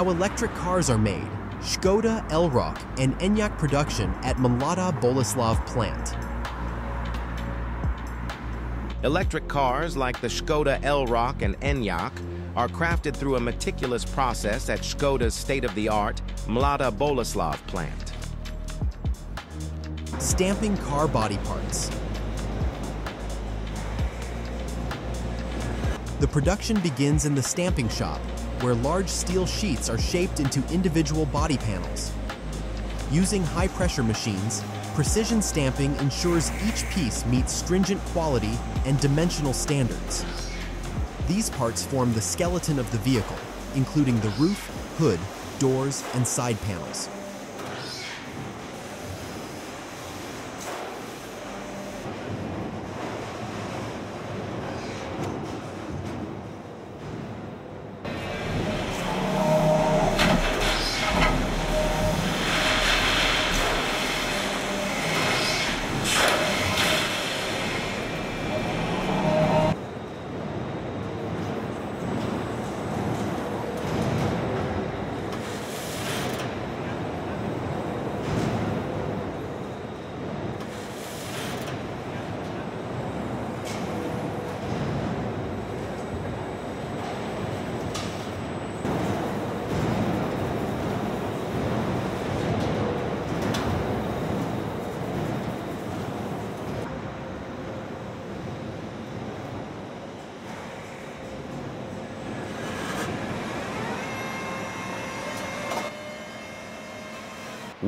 how electric cars are made, Skoda, Elroq, and Enyaq production at Mlada Boleslav plant. Electric cars like the Skoda Elroq and Enyaq are crafted through a meticulous process at Skoda's state-of-the-art Mlada Boleslav plant. Stamping car body parts. The production begins in the stamping shop, where large steel sheets are shaped into individual body panels. Using high-pressure machines, precision stamping ensures each piece meets stringent quality and dimensional standards. These parts form the skeleton of the vehicle, including the roof, hood, doors, and side panels.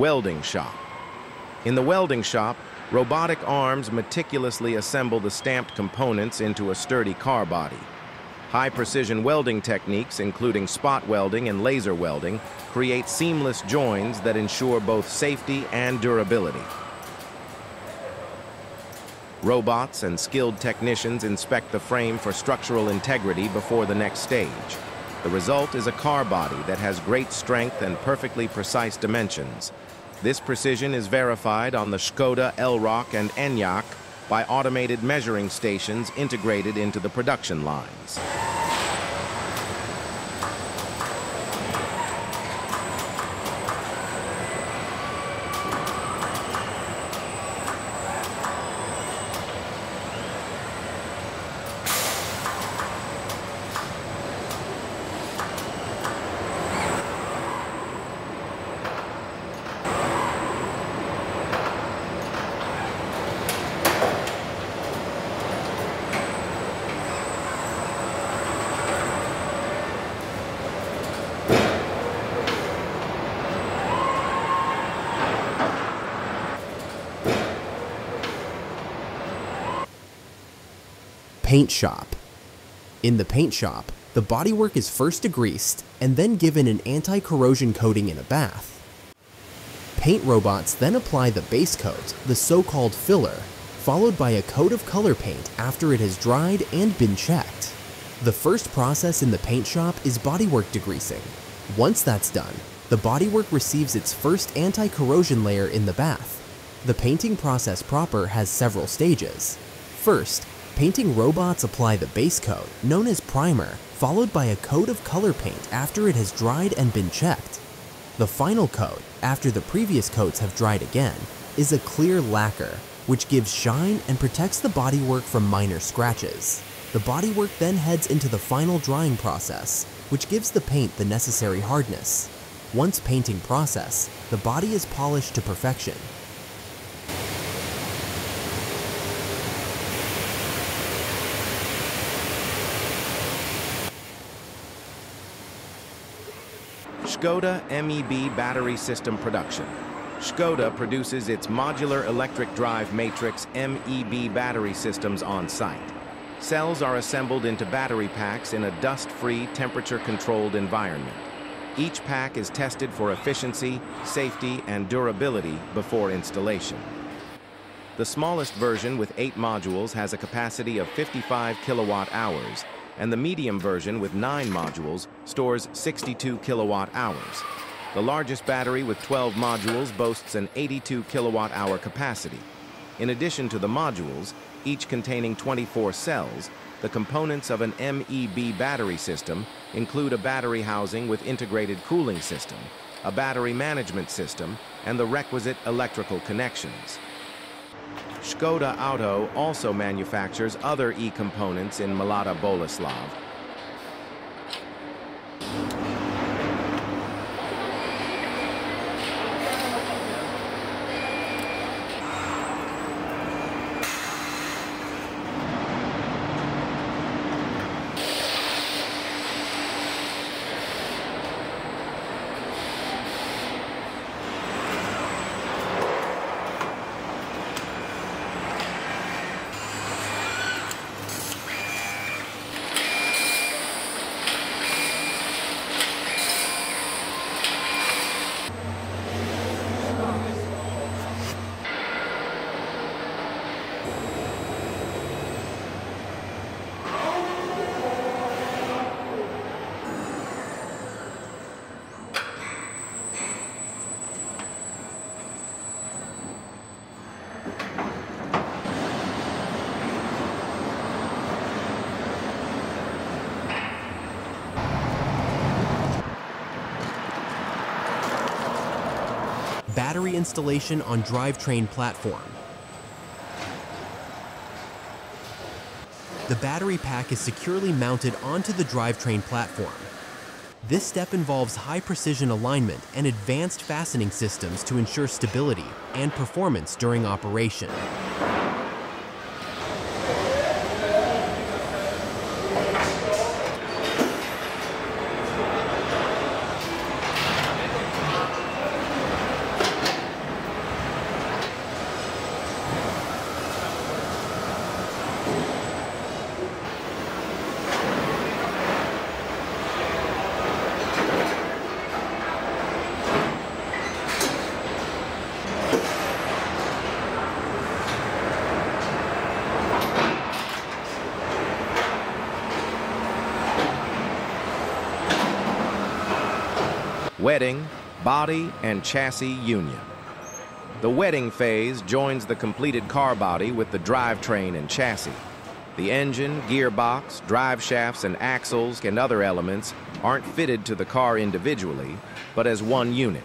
Welding shop. In the welding shop, robotic arms meticulously assemble the stamped components into a sturdy car body. High-precision welding techniques, including spot welding and laser welding, create seamless joins that ensure both safety and durability. Robots and skilled technicians inspect the frame for structural integrity before the next stage. The result is a car body that has great strength and perfectly precise dimensions. This precision is verified on the Skoda, Elroq, and Enyaq by automated measuring stations integrated into the production lines. Paint shop. In the paint shop, the bodywork is first degreased and then given an anti-corrosion coating in a bath. Paint robots then apply the base coat, the so-called filler, followed by a coat of color paint after it has dried and been checked. The first process in the paint shop is bodywork degreasing. Once that's done, the bodywork receives its first anti-corrosion layer in the bath. The painting process proper has several stages. First, painting robots apply the base coat, known as primer, followed by a coat of color paint after it has dried and been checked. The final coat, after the previous coats have dried again, is a clear lacquer, which gives shine and protects the bodywork from minor scratches. The bodywork then heads into the final drying process, which gives the paint the necessary hardness. Once painting process, the body is polished to perfection. Skoda MEB battery system production. Skoda produces its modular electric drive matrix MEB battery systems on site. Cells are assembled into battery packs in a dust-free, temperature-controlled environment. Each pack is tested for efficiency, safety, and durability before installation. The smallest version with eight modules has a capacity of 55 kilowatt hours, and the medium version with nine modules stores 62 kilowatt hours. The largest battery with 12 modules boasts an 82 kilowatt hour capacity. In addition to the modules, each containing 24 cells, The components of an MEB battery system include a battery housing with integrated cooling system, a battery management system, and the requisite electrical connections. Skoda Auto also manufactures other e-components in Mlada Boleslav. Battery installation on drivetrain platform. The battery pack is securely mounted onto the drivetrain platform. This step involves high precision alignment and advanced fastening systems to ensure stability and performance during operation. Wedding, body, and chassis union. The wedding phase joins the completed car body with the drivetrain and chassis. The engine, gearbox, drive shafts, and axles and other elements aren't fitted to the car individually, but as one unit.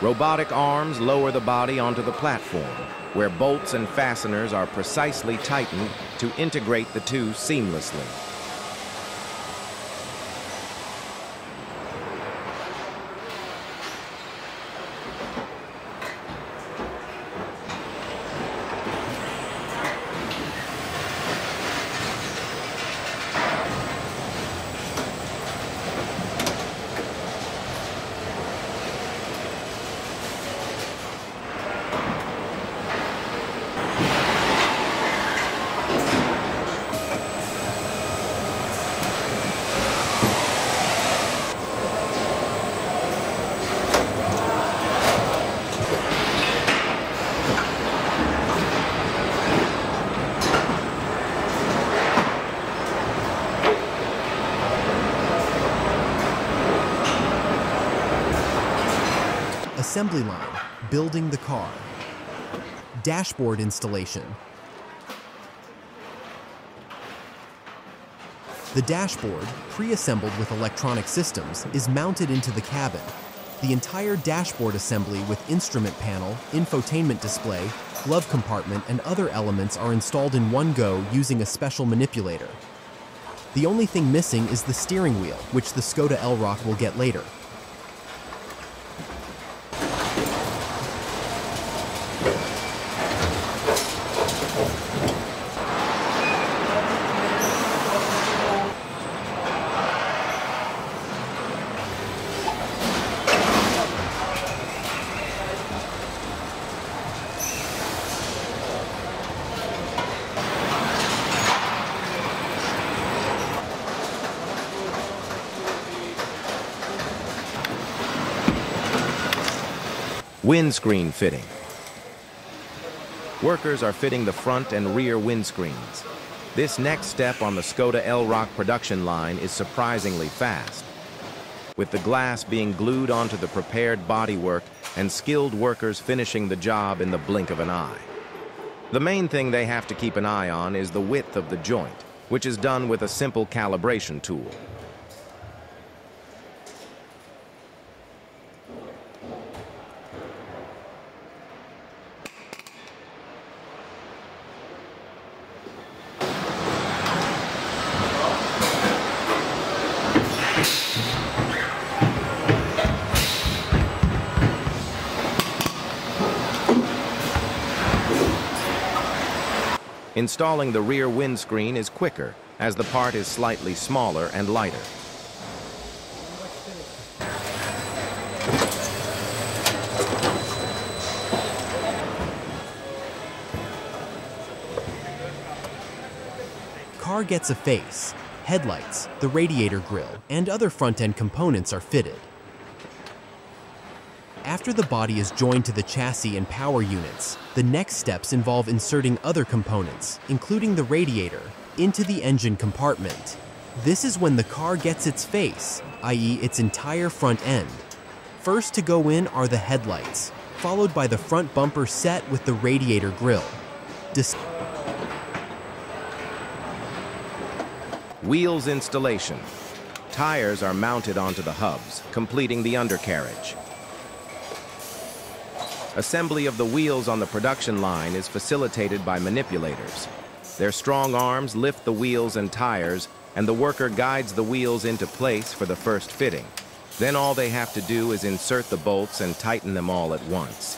Robotic arms lower the body onto the platform, where bolts and fasteners are precisely tightened to integrate the two seamlessly. Assembly line, building the car. Dashboard installation. The dashboard, pre-assembled with electronic systems, is mounted into the cabin. The entire dashboard assembly with instrument panel, infotainment display, glove compartment, and other elements are installed in one go using a special manipulator. The only thing missing is the steering wheel, which the Skoda Elroq will get later. Windscreen fitting. Workers are fitting the front and rear windscreens. This next step on the Skoda Elroq production line is surprisingly fast. With the glass being glued onto the prepared bodywork and skilled workers finishing the job in the blink of an eye. The main thing they have to keep an eye on is the width of the joint, which is done with a simple calibration tool. Installing the rear windscreen is quicker, as the part is slightly smaller and lighter. Car gets a face, headlights, the radiator grille, and other front-end components are fitted. After the body is joined to the chassis and power units, the next steps involve inserting other components, including the radiator, into the engine compartment. This is when the car gets its face, i.e. its entire front end. First to go in are the headlights, followed by the front bumper set with the radiator grille. Dis Wheels installation. Tires are mounted onto the hubs, completing the undercarriage. Assembly of the wheels on the production line is facilitated by manipulators. Their strong arms lift the wheels and tires, and the worker guides the wheels into place for the first fitting. Then all they have to do is insert the bolts and tighten them all at once.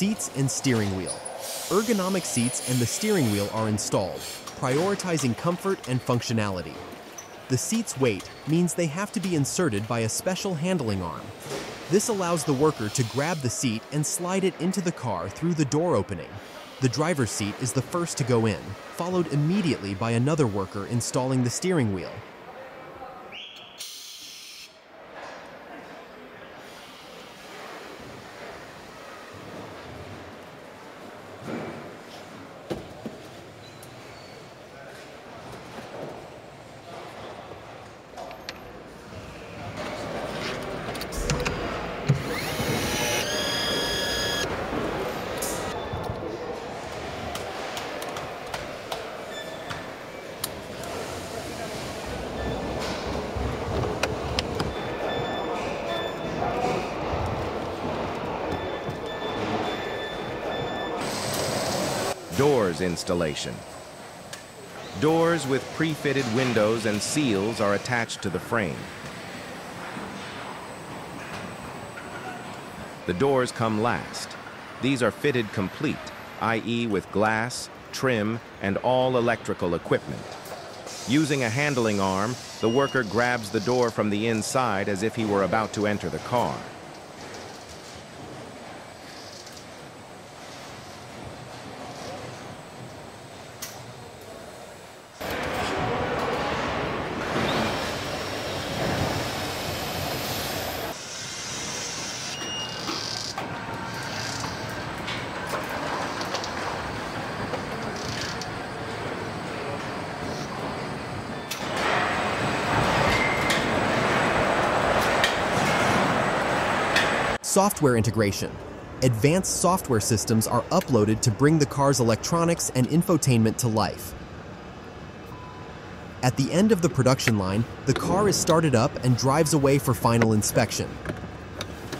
Seats and steering wheel. Ergonomic seats and the steering wheel are installed, prioritizing comfort and functionality. The seat's weight means they have to be inserted by a special handling arm. This allows the worker to grab the seat and slide it into the car through the door opening. The driver's seat is the first to go in, followed immediately by another worker installing the steering wheel. Doors installation. Doors with pre-fitted windows and seals are attached to the frame. The doors come last. These are fitted complete, i.e. with glass, trim, and all electrical equipment. Using a handling arm, the worker grabs the door from the inside as if he were about to enter the car. Software integration. Advanced software systems are uploaded to bring the car's electronics and infotainment to life. At the end of the production line, the car is started up and drives away for final inspection.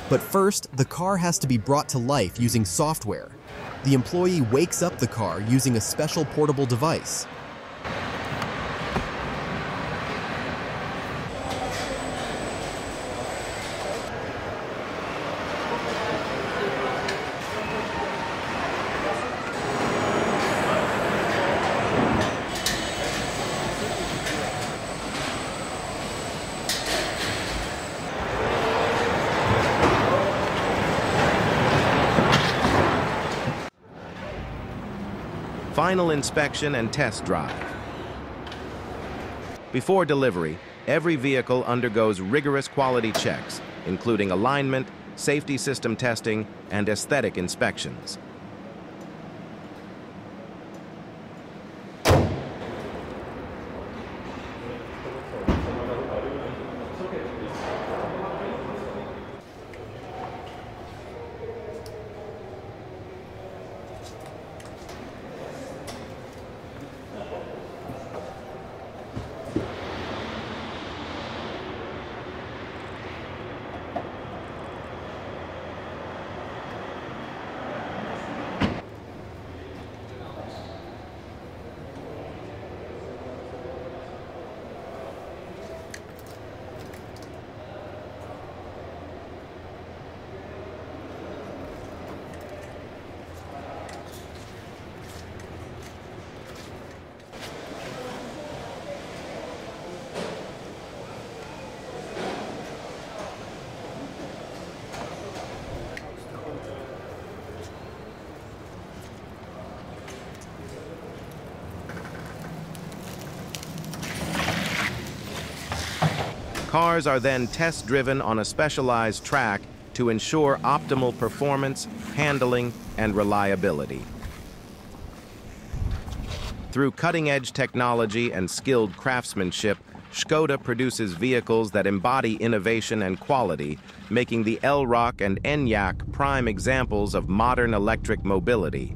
But first, the car has to be brought to life using software. The employee wakes up the car using a special portable device. Final inspection and test drive. Before delivery, every vehicle undergoes rigorous quality checks, including alignment, safety system testing, and aesthetic inspections. Cars are then test driven on a specialized track to ensure optimal performance, handling, and reliability. Through cutting-edge technology and skilled craftsmanship, Skoda produces vehicles that embody innovation and quality, making the Elroq and Enyaq prime examples of modern electric mobility.